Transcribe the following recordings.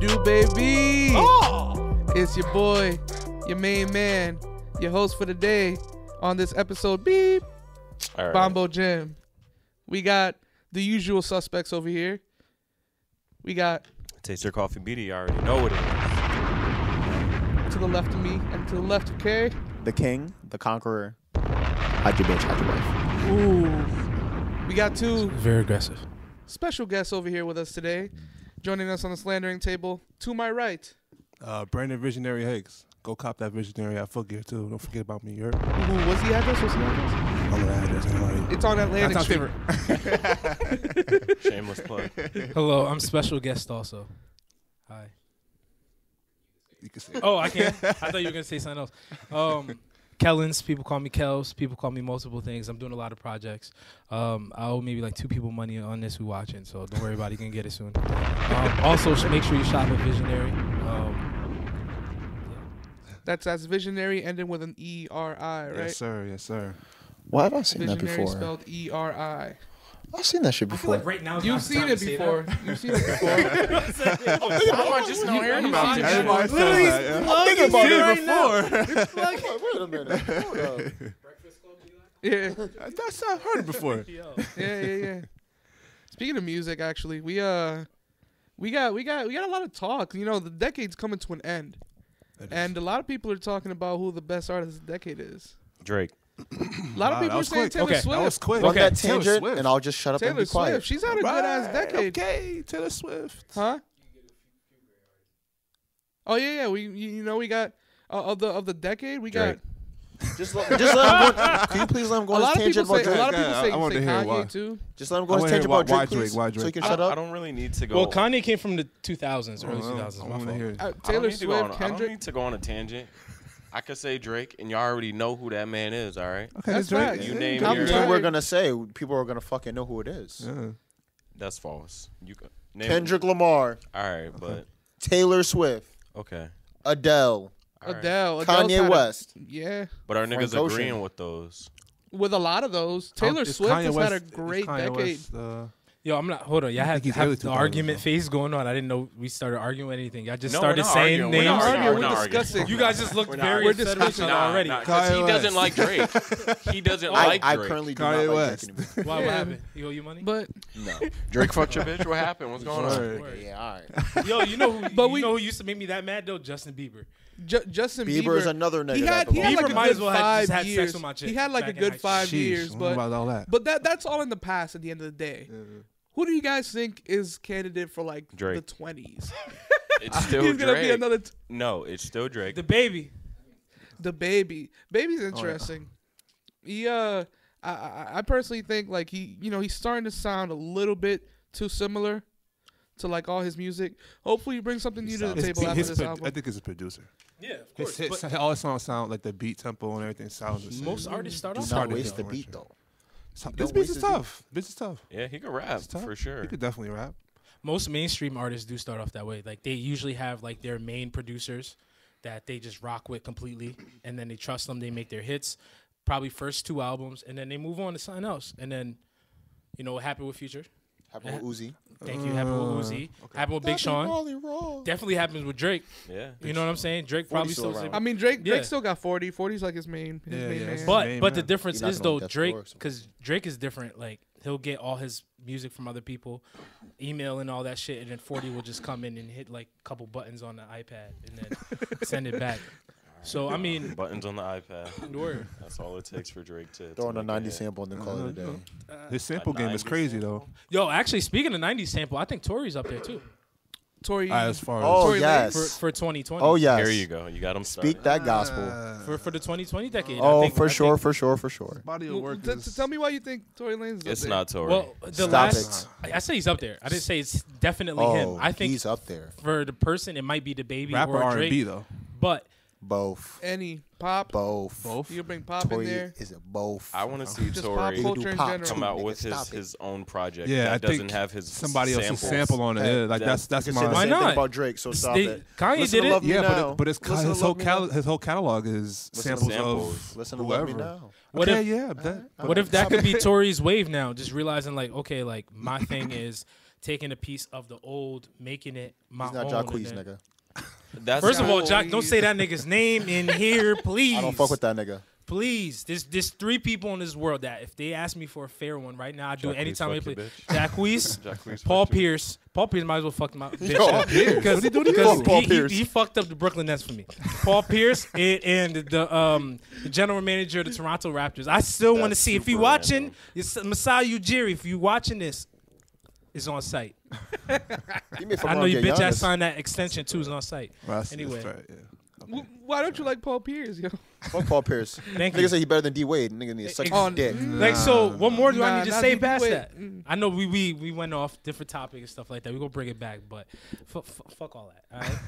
do, baby? Oh! It's your boy, your main man, your host for the day on this episode. Beep, All right. Bombo Jim. We got the usual suspects over here. We got Taste your coffee beaty. You already know what it is. to the left of me and to the left of Kay. The king, the conqueror. Hide your bitch, hide your wife. Ooh. We got two Very aggressive. special guests over here with us today. Joining us on the slandering table, to my right. Uh, Brandon Visioneri Hicks. Go cop that Visioneri at Foot Gear too. Don't forget about me. You're Ooh, what's the address? What's the address? I know the address. Anybody. It's on Atlantic That's Street. favorite. Shameless plug. Hello, I'm special guest also. Hi. You can say. Oh, I can't. I thought you were gonna say something else. Um, Kelhens. People call me Kels. People call me multiple things. I'm doing a lot of projects. Um, I owe maybe like two people money on this who watching, so don't worry about it. You can get it soon. Um, also, make sure you shop at Visioneri. Um, That's that's Visioneri ending with an E R I, right? Yes, sir. Yes, sir. Why have I seen that Visioneri before? spelled E R I. I've seen that shit I feel before. like right now You've seen it before. You've seen it before. How am I just not hearing about you- this? Everybody says Literally, that, yeah. I'm thinking about it before. Wait a minute. Hold up. yeah, That's I've heard it before. Yeah, yeah, yeah. Speaking of music, actually, we uh, we got we got we got a lot of talk. You know, the decade's coming to an end, and a lot of people are talking about who the best artist of the decade is. Drake. A lot of Wow, people are saying quick. Taylor Okay, Swift. That was quick. Run Okay, that Taylor tangent, and I'll just shut up and Taylor be quiet. Swift. She's had a good ass decade, Okay, Taylor Swift. huh? Oh yeah, yeah. We you, you know we got uh, of the of the decade we got Just let, just let him go. Can you please let him go a on lot his of people tangent say about a lot Drake? of people say, I wanted say to hear Kanye why. too. Just let him go I on his tangent why- about Drake, why Drake, please, why so Drake? he can I shut don't, I don't really need to go. Well, Kanye came from the 2000s, early I don't know. 2000s. I My wanna fault. hear it. Uh, I don't Taylor need to go on, Swift, I don't need to go on a tangent. I could say Drake, and y'all already know who that man is. All right, Okay, That's Drake. facts. You name I'm your- Anything we're gonna say, people are gonna fucking know who it is. Yeah. that's false. You could name Kendrick Lamar, All right, but Taylor Swift, okay. Adele, All right. Adele, Adele's Kanye had a- West. yeah, But our Frank niggas Ocean. agreeing with those. with a lot of those. Taylor Is Swift Kanye has West- had a great decade. West, uh, Yo, I'm not. Hold on. Y'all I had, think he's have early the argument though. phase going on. I didn't know we started arguing anything. Y'all just No, started we're not saying arguing. We're names. not arguing. We're We're not arguing. discussing. You guys just looked We're very We're upset at each discussing. other Nah, already. nah, 'cause he Kanye doesn't like Drake. He doesn't I, like I Drake. currently do Kanye not like West. Drake anymore. Why, what Yeah. happened? You owe you money? But No. Drake fucked your bitch. What happened? What's going on? Yeah, all right. Yo, you know who? But you we- know who used to make me that mad though? Justin Bieber. Ju- Justin Bieber Bieber is another nigga he had he had like a might good as well have five just had sex years. with my he had like a good five Sheesh, years, but about all that? but that that's all in the past. At the end of the day, who do you guys think is candidate for like the Drake. twenties? It's still He's gonna Drake. be another t- no, it's still Drake. DaBaby. the baby. Oh, Baby's interesting. He uh, I, I I personally think like he you know he's starting to sound a little bit too similar to like all his music. Hopefully, he brings something new to the His- table after his this pro- album. I think it's a producer. Yeah, of course. his, but all his songs sound like the beat tempo and everything sounds the same. most artists start Do off. not waste the beat though. So- don't this beat is his beat. tough. This is tough. yeah, he can rap It's tough. for sure. He could definitely rap. most mainstream artists do start off that way. Like they usually have like their main producers that they just rock with completely, and then they trust them. They make their hits, probably first two albums, and then they move on to something else. And then, you know, what happened with Future? Happened with Uzi. Thank you. Happened with Uh, Uzi. Happened with Big Sean. Definitely happens with Drake. Yeah. You know what I'm saying? Drake probably still still. I mean, Drake Yeah. Drake still got 40. 40's like his main his Yeah, main yeah, man. But Main but the difference is though Drake row or something. because Drake is different. Like he'll get all his music from other people, email and all that shit, and then Forty will just come in and hit like a couple buttons on the iPad and then send it back. So I mean, Buttons on the iPad. word. That's all it takes for Drake to. Throw to in a make 90 sample and then call it a uh-huh. day. Uh, His sample A game is crazy sample. though. Yo, actually, speaking of '90s sample, I think Tory's up there too. Tory. as far as Oh Tory yes. for for 2020. oh yes. there you go. You got him started. Speak that gospel. Uh, for for the 2020 decade. I oh, think- for I sure, think- for sure, for sure. body of Well, work t- t- tell me why you think Tory Lanez It's there. not Tory. Well, the Stop last it. I I say he's up there. I didn't say it's definitely Oh, him. I think he's up there. for the person it might be DaBaby rapper or R Drake. and B though. But Both. Any pop. Both. Both. You can bring pop Tory in there. is it both? I want to see Just pop Tory culture do in pop general. come out with his, his own project Yeah, that I doesn't think have his Somebody else's sample on it. Hey, Yeah, like that- that's that's my. the Why same thing not? about Drake, so stop they- it. Kanye Listen did it. Love Yeah, Now. but but it's Listen his whole cal- his whole catalog is Listen samples, samples. of Listen to whoever. Love Me Now. What okay, if yeah, that, what if that could be Tory's wave now? Just realizing like, okay, like my thing is taking a piece of the old, making it my He's not own. Jacquees, nigga. That's First of all, Jack, don't say that nigga's name in here, please. I don't fuck with that nigga. Please, there's there's three people in this world that if they ask me for a fair one right now, I do it anytime they play. you, Jacquees, Jacquees, Paul fuck you. Pierce. Paul Pierce might as well fuck my bitch Yo, up. Pierce. Because What he do to you? because Paul he, Pierce. he, he fucked up the Brooklyn Nets for me. Paul Pierce and, and the um the general manager of the Toronto Raptors. I still want to see if super you watching, it's Masai Ujiri. If you watching this, is on site. He made I know you bitch ass signed that extension too. Is on site. Well, that's- that's Anyway. fair, yeah. W- Why don't you like Paul Pierce, yo? Fuck Paul Pierce. Thank Nigga you. say he better than D Wade. Nigga need to eh, suck Oh, his dick. Like so, what more do I need to not say deep past that? I know we we we went off different topic and stuff like that. We gonna bring it back, but f- f- fuck all that. All right,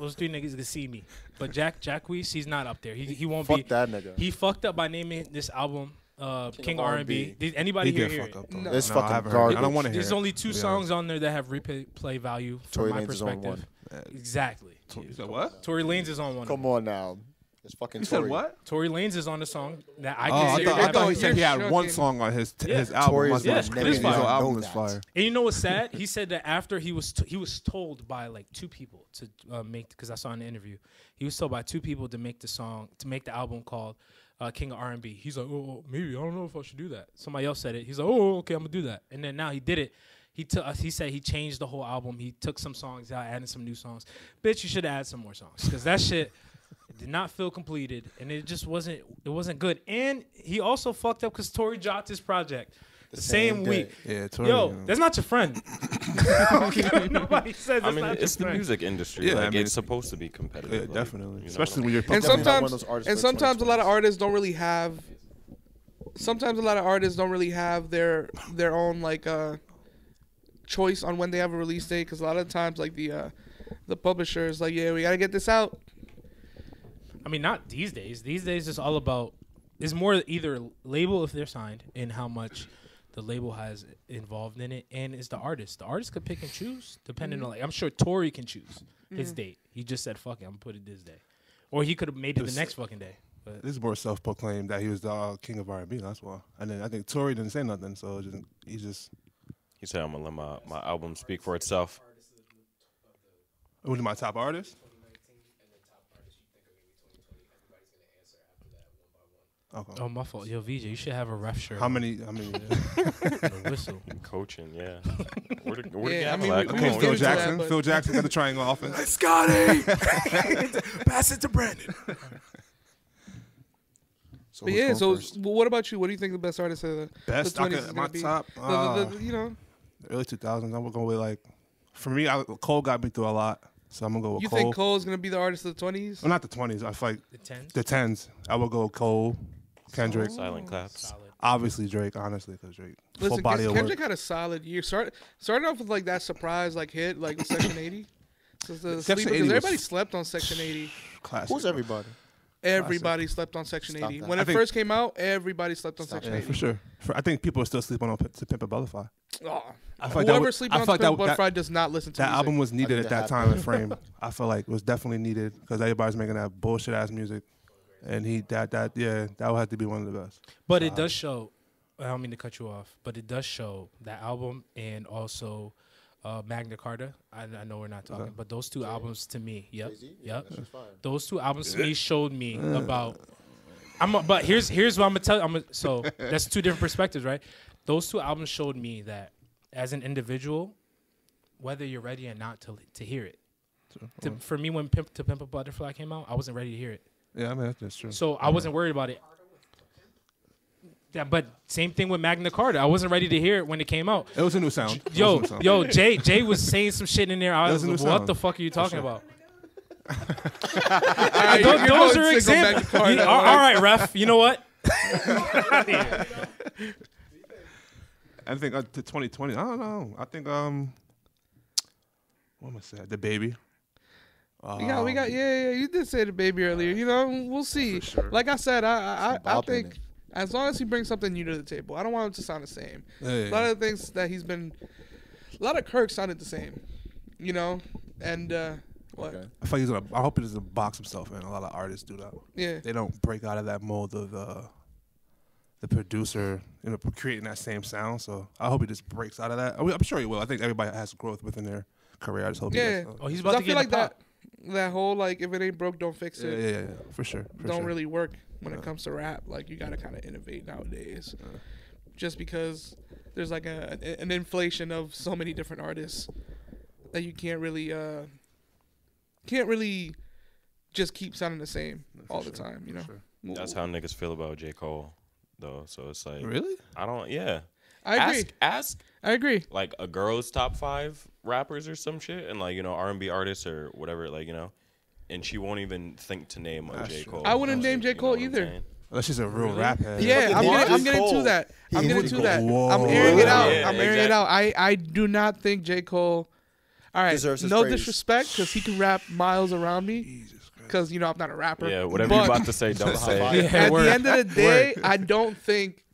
those three niggas can see me, but Jack Jacquees, he's not up there. He he won't Fuck be. that nigga. He fucked up by naming this album uh, King King, R&B. R&B. Did anybody He here did hear fuck it? up. No. It's I fucking haven't heard it. I don't want to hear There's it. only two to songs on there that have replay value from Tory my Lanez is on perspective. one. Exactly. honest. You said what? Tory Lanez is on one. of Come them. on now. It's fucking You Tory. said what? Tory Lanez is on the song that I Oh, I consider. thought, I thought he said he had one song on his Yeah. his album. Tory Must is Yeah, be- one it nigga. is his fire. album is fire. And you know what's sad? He said that after he was t- he was told by like two people to uh, make because I saw in the interview he was told by two people to make the song to make the album called uh, King of R&B. He's like, oh, maybe I don't know if I should do that. Somebody else said it. He's like, oh, okay, I'm gonna do that. And then now he did it. He took. Uh, he said he changed the whole album. He took some songs out, added some new songs. Bitch, you should add some more songs because that shit did not feel completed, and it just wasn't. It wasn't good. And he also fucked up because Tory dropped his project the, same, same week. Yeah, Tory. Yo, yeah. that's not your friend. Nobody says I mean, not it's your the friend. music industry. Yeah, like, I mean, it's supposed to be competitive. Yeah, like, definitely. you know Especially what when you're And sometimes, one of those artists and sometimes a lot of artists don't really have. Sometimes a lot of artists don't really have their their own like uh choice on when they have a release date because a lot of times like the uh the publisher is like yeah we gotta get this out I mean, not these days. These days, it's all about. It's more either label if they're signed and how much the label has involved in it, and it's the artist. The artist could pick and choose depending on like. I'm sure Tory can choose his date. He just said, "Fuck it, I'm gonna put it this day," or he could have made it the next fucking day. But This is more self-proclaimed that he was the uh, king of R&B. That's why. And then I think Tory didn't say nothing, so just, he just He said, "I'm gonna let my, my album speak for itself." was my top artist. Okay. oh, my fault. Yo, VJ, you should have a ref shirt. How many? How many? and a whistle? Coaching, yeah. Where the, where Yeah, the I mean, we- we okay, on, Phil getting to that, Jackson. Phil Jackson got the triangle offense. Scotty, pass it to Brandon. So but yeah so first? what about you what do you think the best artist of the, Best. the 20s is could, gonna my be? top. The- Uh, the- the- you know early 2000s. I'm gonna go with like. For me, I, Cole got me through a lot, so I'm gonna go with you Cole. think Cole's gonna be the artist of the 20s Well, not the 20s. I feel like The tens. the 10s. I will go Cole, Kendrick, Silent oh. claps. Obviously Drake. Honestly, because Drake full Listen, body Ken- of Kendrick work. had a solid year. Start started off with like that surprise like hit like Section 80. So the Section sleeper- 80 was- everybody slept on Section 80. Classic. Who's everybody? Everybody slept on Section Stop 80. that. When I it think- first came out, everybody slept on Stop Section Yeah, 80. for sure. For, I think people are still sleeping on P- to Pimp a Butterfly. Oh, I feel like that whoever was- sleeping I on feel like Pimp that- Butterfly does not listen to That music. album was needed at that that time and frame. I feel like it was definitely needed because everybody's making that bullshit ass music, and he that that yeah that would have to be one of the best. But it does show. I don't mean to cut you off, but it does show that album and also uh, Magna Carta. I, I know we're not talking, Okay. but those two albums to me, yep, Jay-Z? yep, That those two albums to me showed me about. I'm, a, but here's here's what I'm gonna tell. I'm a, so that's two different perspectives, right? Those two albums showed me that as an individual, whether you're ready or not to to hear it. To, for me, when Pimp to Pimp a Butterfly came out, I wasn't ready to hear it. Yeah, I mean that's, that's true. So I wasn't worried about it. Yeah, but same thing with Magna Carta. I wasn't ready to hear it when it came out. It was a new sound. It Yo, new sound. yo, Jay, Jay was saying some shit in there. I That was was a like, new what the fuck are you talking sure. about? Alright, Those, you're those going are single back examples. to Carter, You- all alright? all right, ref. You know what? I think uh, to 2020. I don't know. I think um, what am I saying? DaBaby. We got, we got, yeah, yeah. You did say DaBaby earlier. You know, we'll see. sure. Like I said, I, I, I, I think as long as he brings something new to the table, I don't want him to sound the same. Yeah, A lot of the things that he's been, a lot of Kirk sounded the same, you know, and uh, what? Okay. I feel he's gonna. I hope he doesn't box himself in. A lot of artists do that. Yeah, They don't break out of that mold of uh, the producer, you know, creating that same sound. So I hope he just breaks out of that. I mean, I'm sure he will. I think everybody has growth within their career. I just hope. Yeah. He does. Oh, he's 'Cause about I to feel get like in the that, pop. That whole like if it ain't broke, don't fix it. yeah, yeah, yeah, for sure. For don't sure. really work when it comes to rap. Like you got to kind of innovate nowadays, just because there's like a an inflation of so many different artists that you can't really uh can't really just keep sounding the same all the time. You know, sure. That's how niggas feel about J Cole, though. So it's like Really? I don't. Yeah. I agree. Ask ask I agree. like a girl's top five rappers or some shit, and like you know R and B artists or whatever, like you know, and she won't even think to name a That's J. Cole. I wouldn't name J. Cole either. Unless she's a real rap head. Yeah, I'm getting, I'm getting to that. I'm He getting to that. Whoa. I'm airing it out. Yeah, I'm airing it out. I, I do not think J. Cole. All right, Deserves his no praise. disrespect, because he can rap miles around me. Because you know I'm not a rapper. Yeah, whatever but you about to say, don't say. it. Yeah, At word. the end of the day, I don't think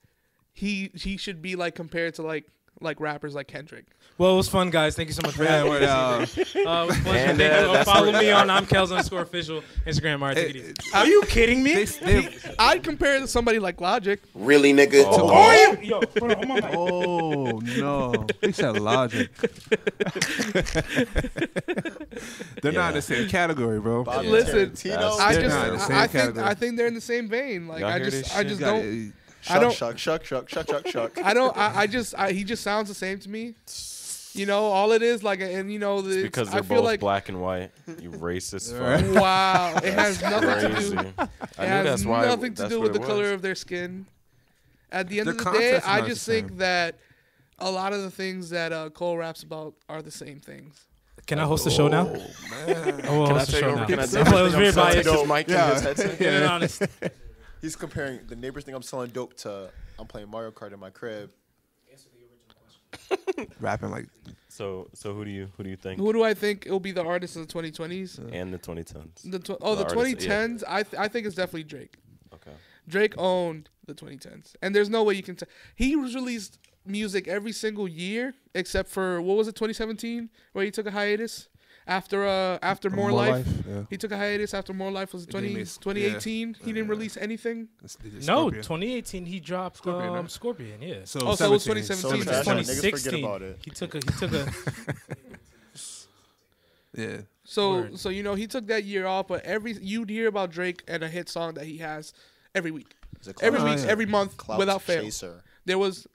he he should be like compared to like like rappers like Kendrick. Well, it was fun, guys. Thank you so much for having word, me. uh, Uh, it was a pleasure. And, uh, Uh, follow me on I'm Kels underscore official Instagram. All right, take it easy. it- Are you kidding me? I'd compare it to somebody like Logic. Really, nigga? Oh. Yo, hold on, hold on. Oh no! He said logic. They're not in the same category, bro. Bobby Listen, Tarantino. I just not in the same I, I think. I think they're in the same vein. Like Y'all I just I just don't it. I don't- Shuck, shuck, shuck, shuck, shuck, shuck. I don't I, I just I, he just sounds the same to me. You know, all it is like and you know the because I they're feel both like black and white. You racist fuck. wow, it has nothing to Crazy. do I it knew has that's why. nothing to do with the it color of their skin. At the end The of the day, I just think same. that a lot of the things that uh, Cole raps about are the same things. Can I host the show now? Oh, Man. I will Can I host the show over? now. Can I I take thought it was over? very I'm sorry, biased. take his mic in his headset. Being honest. He's comparing the neighbors think I'm selling dope to I'm playing Mario Kart in my crib. Rapping like So, so who do you who do you think? Who do I think will be the artist of the 2020s? And the 2010s. The tw- oh, the, The artist, yeah. 2010s. I th- I think it's definitely Drake. Okay. Drake owned the 2010s, and there's no way you can. T- he released music every single year except for what was it 2017 where he took a hiatus after uh after More, Life. Yeah. He took a hiatus after More Life was it He 20, didn't miss- 2018. yeah. He didn't release anything. It's- it's No, 2018 he dropped Scorpion, um, right? Scorpion. Yeah. So, Oh, so it was 2017. So Seems trash, like niggas forget 2016. He took a he took a Yeah. So Word. so you know he took that year off, but every you'd hear about Drake and a hit song that he has every week, every clout- week, yeah. every month clout without fail. chaser. There was.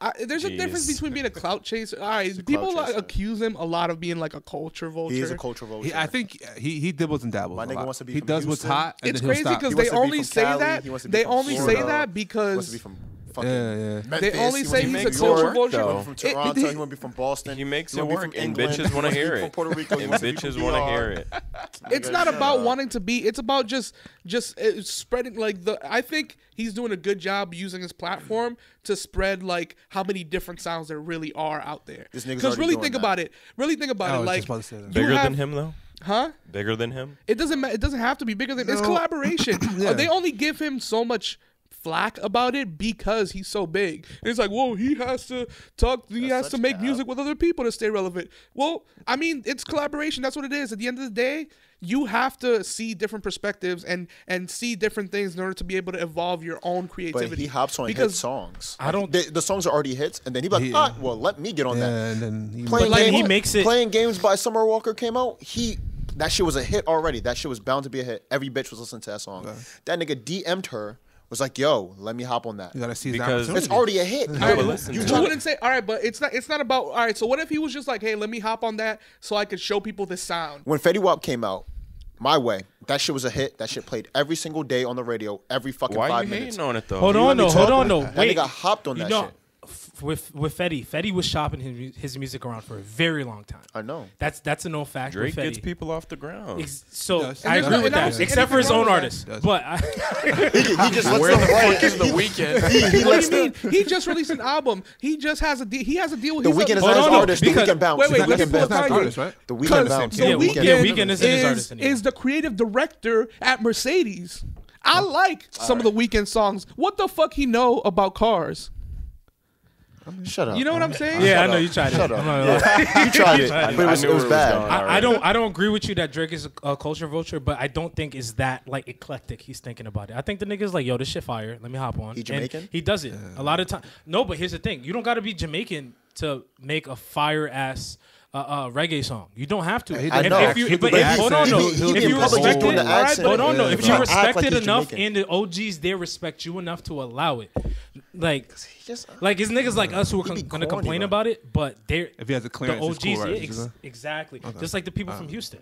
I, there's a difference between being a clout chaser. All right, a people clout like, chaser. accuse him a lot of being like a culture vulture. He's a culture vulture. He, I think he he dibbles and dabbles. My a nigga lot. wants to be He from does what's hot. And it's then crazy because they wants to be only say Cali, that. he wants to be They from only say Florida. that He wants to because be from fucking Yeah, yeah. Memphis. they only say wants he's a makes from culture work, vulture. though. from Toronto. it- he want to be from Boston. He makes it work, and bitches wanna wants to be hear From it. Puerto Rico. And wants to be bitches want to hear it. it's not about wanting to be. It's about just just uh, spreading like the. I think he's doing a good job using his platform to spread like how many different sounds there really are out there. This Because really think that. about it. Really think about it. Like just about to say that. you Bigger have- than him though. huh? Bigger than him. It doesn't. ma- It doesn't have to be bigger than. It's collaboration. Yeah. Uh, They only give him so much flack about it because he's so big. And it's like, whoa, he has to talk. He That's has to make cap. music with other people to stay relevant. Well, I mean, it's collaboration. That's what it is. At the end of the day, you have to see different perspectives and and see different things in order to be able to evolve your own creativity. But he hops on hit because songs. I don't- The, the songs are already hits, and then he like, He- ah, well, let me get on Yeah, that. and then he Playing like, games, he makes it- Playing games by Summer Walker came out. He that shit was a hit already. That shit was bound to be a hit. Every bitch was listening to that song. That nigga DM'd her. Was like, yo, let me hop on that. you gotta seize the Because- It's already a hit. No, but listen you to I trying wouldn't say all right, but it's not. It's not about all right. So what if he was just like, hey, let me hop on that so I could show people this sound. when Fetty Wap came out, My Way. That shit was a hit. That shit played every single day on the radio, every fucking Why five you minutes. hating on it though? Hold You on, let me. Hold talk? on, though. That Wait. nigga hopped on You that know, shit. F- with with Fetty, Fetty was shopping his his music around for a very long time. I know. That's that's a known fact. Drake with Fetty. gets people off the ground. Ex- so does. I agree with no- that, and I don't except for his own wrong with artists. But I, He, he just lets Where the them fuck is the Weeknd? He, he What do you mean? He just released an album. He just has a de- he has a deal with The Weeknd is Hold not his on, artist. The Weeknd bounce. Wait, wait, The Weeknd bounce. up That's Kanye. not artist, right? The Weeknd bounce. the Yeah, Weeknd, yeah, Weeknd isn't his is, artist is the creative director at Mercedes. I oh. like some of the Weeknd songs. What the fuck he know about cars? Shut up. You know what I'm saying? yeah, I know up. you tried it. Shut I'm up. not gonna lie. you tried it, I but it was, it was where it was bad. going. I, I don't I don't agree with you that Drake is a, a culture vulture, but I don't think is that like eclectic. He's thinking about it. I think the nigga's like, yo, this shit fire. Let me hop on. He And Jamaican? he does it a lot of time. No, but here's the thing: you don't got to be Jamaican to make a fire ass. Uh, uh, reggae song. You don't have to. he If- does if, you, accent. but if, hold on, no. He- he if you respect it, the accent. hold on, no. Yeah. If you to act like respect it enough, Jamaican. and the OGs they respect you enough to allow it, like, He just- like it's niggas like us who are He be con- gonna complain bro. about it, but they're If he has a the clearance, OGs, it's cool, right? ex- just- exactly. Just like the people from Houston.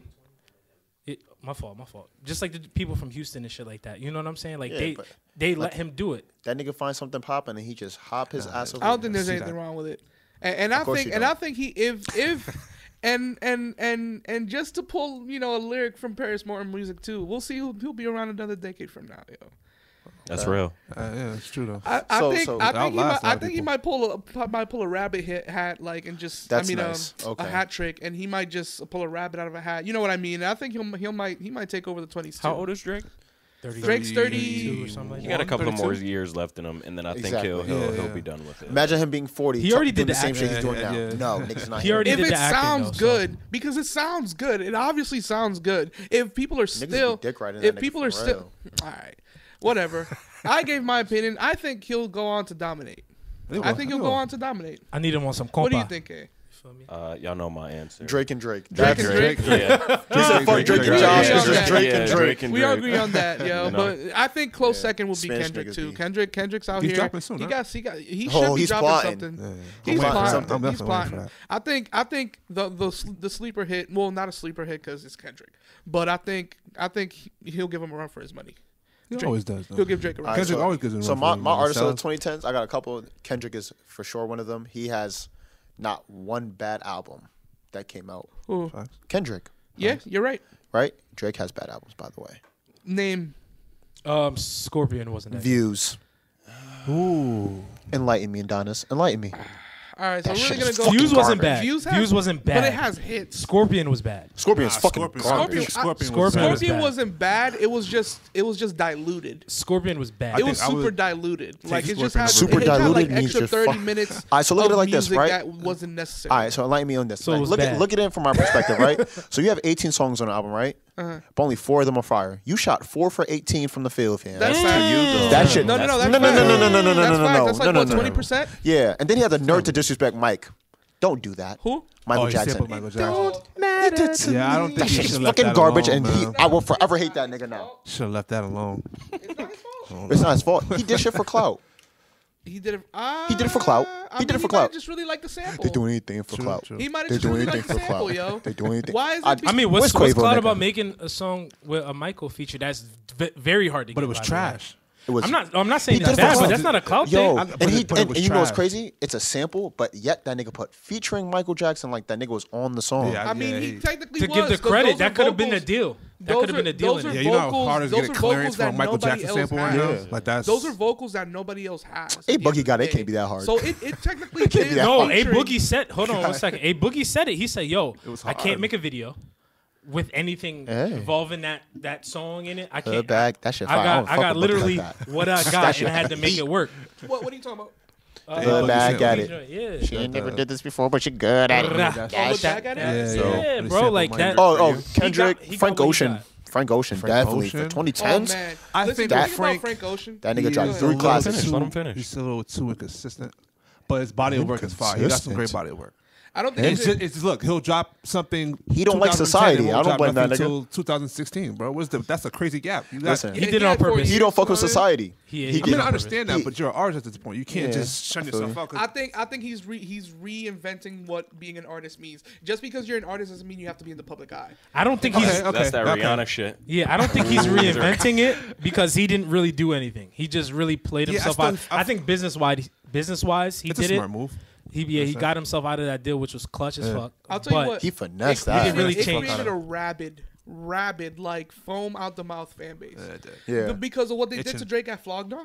It, my fault, my fault. Just like the people from Houston and shit like that. You know what I'm saying? Like Yeah, they but- they let him do it. That nigga find something popping and he just hop his ass over. I don't think there's anything that. wrong with it. And, and I think and I think he if if and and and and just to pull you know a lyric from Paris Morton music too. We'll see who he'll be around another decade from now, yo. That's real. Uh, yeah, it's true though. I, I So- think so- I think he might, I think he might pull a might pull a rabbit hit hat like and just That's I mean nice. um, Okay. a hat trick and he might just pull a rabbit out of a hat. You know what I mean? I think he'll he'll might he might take over the twenties. How old is Drake? Drake's 30 or something like He that. got a couple of 32? more years left in him, and then I think Exactly. he'll he'll, Yeah, he'll yeah. be done with it. Imagine him being 40. He already doing did the the same shit he's doing yeah, now. yeah. No, niggas not He here. already If did it the acting, sounds though, so- good, because it sounds good, it obviously sounds good. If people are Niggas be still, dick riding if that nigga people for are still, all right, whatever. I gave my opinion. I think he'll go on to dominate. He I think He he'll go on to dominate. I need him on some compa. What do you think, eh? Feel me? Uh, y'all know my answer. Drake and Drake. Drake and it. Drake. Yeah. He fuck Drake and Josh. Yeah, It's just Drake and Drake. We Drake. agree on that, yo. But I think close second will be Kendrick too. Kendrick, Kendrick's out here. He's dropping soon, he got, he got, he Oh, should be dropping something. He's plotting plotting. something. I'm He's definitely waiting for plotting. I think I think the the the sleeper hit. Well, not a sleeper hit because it's Kendrick, but I think I think he- he'll give him a run for his money. He Drake. always does. Though. He'll give Drake a run. All right, Kendrick so, always gives him so one my, for my him, artist of the 2010s, I got a couple. Kendrick is for sure one of them. He has not one bad album that came out. Ooh. Kendrick, Yeah, you're right. right? Drake has bad albums, by the way. Name. Um, Scorpion wasn't that. Views. Ooh. Enlighten me, Adonis. Enlighten me. All right, so That we're shit really gonna go. fucking Views wasn't garbage. bad. Views, Views, has- wasn't bad. but it has hits. Scorpion was bad. Scorpion's Nah, fucking Scorpion- garbage. Scorpion, I- Scorpion, Scorpion was bad. was Scorpion bad. wasn't bad. It was just it was just diluted. Scorpion was bad. It was think I super would diluted. Like it Scorpion just had over Super it had diluted like means extra you're thirty fuck- minutes. All right, so look at of it like this, music right? That wasn't necessary. All right, so enlighten me on this. So it Like, was look bad. at look at it from our perspective, right? So you have 18 songs on the album, right? Uh-huh. But only four of them are fire. You shot four for 18 from the field, fam. That's to facts. you, though. That shit- No, no, no. That's No, no, facts. no, no, no, no, no, That's no, no, facts. no, That's like no, no, what no, no. twenty percent. yeah, and then he had the nerve to disrespect Mike. Don't do that. Who? Michael Oh, he Jackson. sampled Michael Jackson. He did to Yeah, I don't me. think that he shit is should've left fucking that garbage, alone, and he, man. I will forever hate that nigga now. Should have left that alone. It's not his fault. It's not his fault. He did shit for clout. He did it. Uh, He did it for clout. I He did it for might clout. Just really like the sample. They do anything for True, clout. true. He might have just do really anything like the for sample, clout. yo. They do anything. Why is I- it? I mean, what's, Where's what's Quavo, cloud about making a song with a Michael feature? That's v- very hard to get. But it was by the way. trash. It was. I'm not. I'm not saying He it's did it for bad, but that's not a clout Yo, thing. I- and but he it- it and, was and you know what's crazy? It's a sample, but yet that nigga put featuring Michael Jackson like that nigga was on the song. Yeah, I mean, yeah, he he- technically to was, give the credit, that could have been a vocals- deal. That those could have been are- a deal. those in are it. Yeah, you know how vocals- hard it is to those get are clearance vocals for a that Michael nobody Jackson else sample right has. now? Like that's Those are vocals that nobody else has. at A Boogie got the it, can't be that hard. So it, it technically can't be that No. A Boogie said. Hold on one second. A Boogie said it. He said, "Yo, was I can't make a video with anything Hey. involving that that song in it. I can't. bag, that shit I fire. I got don't I fuck got with Boogie like literally that. what I got and I had to make it work. What, what are you talking about? Uh, Hood Boogie bag said- got it. Yeah. She ain't never did this before, but she good at it. Oh, look that- back at it. Yeah, So- yeah. Yeah, When he bro, like that- Oh, oh, Kendrick, he got Frank Ocean. Frank Ocean, Frank definitely for Ocean? 2010s. Oh, man. I Listen, think the that Frank- about Frank Ocean. That nigga He dropped is three a classics. Let him finish. He's still a little too inconsistent. But his body of work is fire. He got some great body of work. I don't think It's he's just, it's just look. He'll drop something. He don't like society. I don't drop blame that nothing nigga. till 2016, bro. What's the? That's a crazy gap. You got, Listen. He did it on purpose. He don't fuck with society. He, He he I mean, I it on purpose. understand that, He- but you're an artist at this point. You can't Yeah, just shun I yourself you. out. I think I think he's re, he's reinventing what being an artist means. Just because you're an artist doesn't mean you have to be in the public eye. I don't think he's. Okay, okay. That's that okay. Rihanna shit. Yeah, I don't think he's reinventing it because he didn't really do anything. He just really played Yeah, I himself still- out. I- I think business wise, business wise, he It's a did smart it. move. He yeah, he got himself out of that deal, which was clutch as fuck. I'll tell you what. He finessed it, that. didn't really it change. created a rabid, rabid like foam out the mouth fan base. Yeah. The- because of what they did to Drake at Flog Gnaw.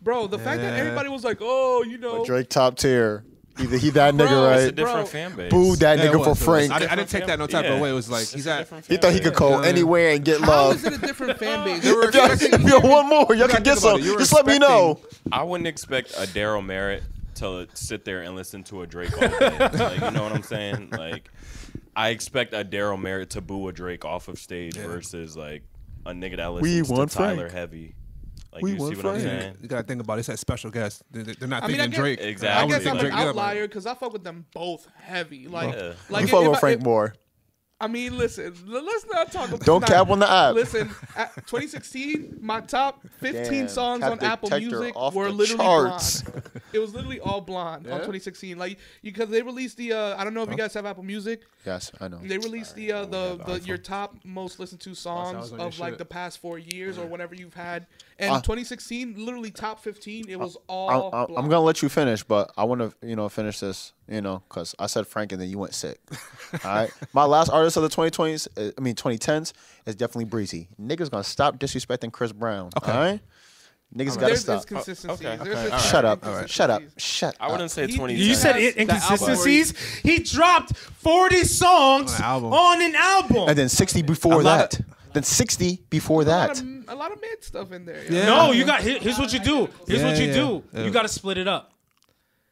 Bro, the fact that everybody was like, "Oh, you know, But Drake top tier. Either he that nigga Bro, It's a right. different Bro. fan base. Boo that Yeah, nigga for was, it was. Frank. I, didn't- I didn't take that no type Yeah. of way. It was like It's he's at. He thought he could go Yeah. anywhere and get how love. is it a different fan base?" They were If y'all, expecting- want more, y'all can get some. it. You were Just let me know. I wouldn't expect a Daryl Merritt to sit there and listen to a Drake all day. like, you know what I'm saying? Like, I expect a Daryl Merritt to boo a Drake off of stage versus like a nigga that We listens to Tyler Frank. Heavy. Like, We you see want what I'm saying? You gotta think about it. It's that special guest. They- they- They're not I mean, I thinking guess- Drake. Exactly. I was guess I'm thinking an Drake. Yeah, outlier because I fuck with them both heavy. Like, Yeah. like You fuck if with I- Frank if- more. I mean, listen, l- let's not talk about. Don't cap on the app. Listen, at 2016, my top 15 Damn, songs on Apple Music were literally charts. blonde. It was literally all blonde on 2016. Like, because they released the. Uh, I don't know if you guys have Apple Music. Yes, I know. They released the uh, the, the your top most listened to songs was on of like shit. the past four years or whatever you've had. And Uh, 2016, literally top 15, it was all. I'm, I'm, I'm gonna let you finish, but I want to, you know, finish this, you know, because I said Frank and then you went sick. All right, my last artist of the 2020s, uh, I mean 2010s, is definitely Breezy. Niggas gonna stop disrespecting Chris Brown. All right, niggas gotta There's, stop. there's consistency. Oh, okay. There's Okay, a- Shut up, inconsistencies. shut up, shut I wouldn't say 20. he You said has- in- that inconsistencies. He dropped 40 songs On an album. on an album. And then 60 before that. of- then 60 before A lot, that. of, a lot of mid stuff in there. Yeah. No, you got. here- Here's what you do. Here's Yeah, what you yeah, do. yeah. You got to split it up.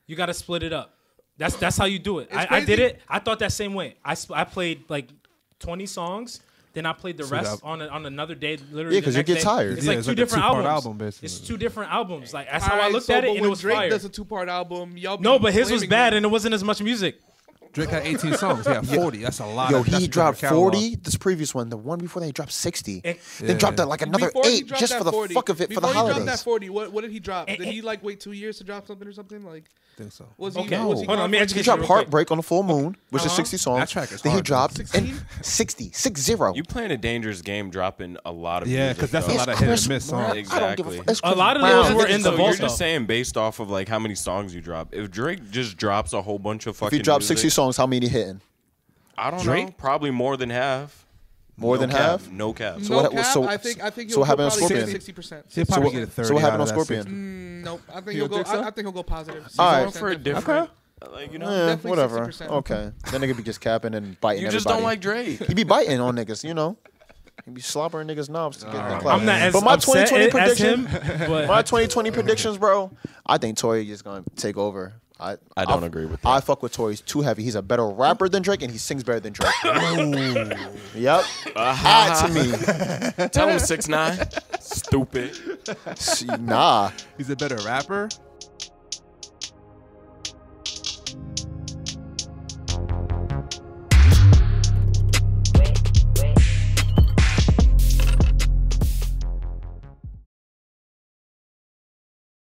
You got to split it up. That's that's how you do it. I, I did it. I thought that same way. I sp- I played like 20 songs. Then I played the rest up. on a, on another day. Literally, Yeah, the 'cause you get day. tired. It's Yeah, like it's two like a different two-part albums. album, basically. It's two different albums. Like that's how I Alright, looked so, at it, but and when it was Drake fire. does a two part album, y'all be no, but his was blaming bad, him. and it wasn't as much music. Drake had 18 songs. Yeah, 40. That's a lot. Yo, of, he dropped 40. This previous one, the one before that, he dropped 60. And- Then Yeah. dropped like another Before eight just for the 40, fuck of it for the holidays. before he dropped that 40, what, what did he drop? Eh, did he eh. like wait two years to drop something or something? Like, I think so. was he? Okay. Was he Hold on, let me gone for- He dropped. Heartbreak on the full moon, which is Uh-huh. 60 songs. That track is then he dropped 16? and 60, 6 0. You playing a dangerous game, dropping a lot of Yeah, music, because that's a lot of hit and miss songs. I don't give a Exactly. fuck. It's A lot of those were in the so vault, you're just saying based off of like how many songs you drop. If Drake just drops a whole bunch of fucking. If he dropped music, 60 songs, how many hitting? I don't know. Probably more than half. More No than cap. half? No cap. No what- cap, so- I think I think so he'll what go happened on Scorpion? sixty percent. He'll So probably what- get a 30 so what happened out on Scorpion? 60. Mm, nope, I think he'll don't go. think so? I, I think he'll go positive. All right. Going for a different. Like you know, Definitely whatever. 60%. Okay. That nigga be just capping and biting you everybody. just don't like Drake. He be biting on niggas, you know. He be slobbering niggas knobs to get the clout. I'm not as But my upset 2020 as prediction, him, but my 2020 predictions, bro. I think Tory is gonna take over. I I don't I, agree with that. I fuck with Tory's too heavy. He's a better rapper than Drake, and he sings better than Drake. yep, uh-huh. add to me. Tell him six nine. Stupid. Nah. He's a better rapper.